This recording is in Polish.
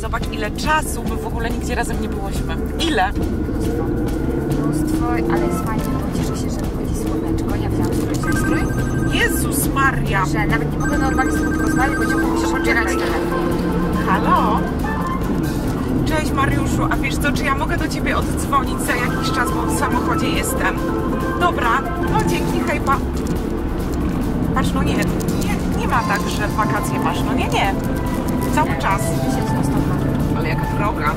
Zobacz ile czasu, my w ogóle nigdzie razem nie byłyśmy. Ile? Mnóstwo. Mnóstwo, ale jest fajnie, bo cieszę się, że wychodzi słoneczko. Ja wziąłam strój, swój strój, Jezus Maria! że nawet nie mogę normalnie z tobą porozmawiać, bo ciągle musisz odbierać telefon. Halo? Cześć Mariuszu, a wiesz co, czy ja mogę do Ciebie oddzwonić za jakiś czas, bo w samochodzie jestem? Dobra, no dzięki, hej pa. Patrz, no nie ma tak, że wakacje masz, no nie, nie. Cały czas. Ale jaka droga.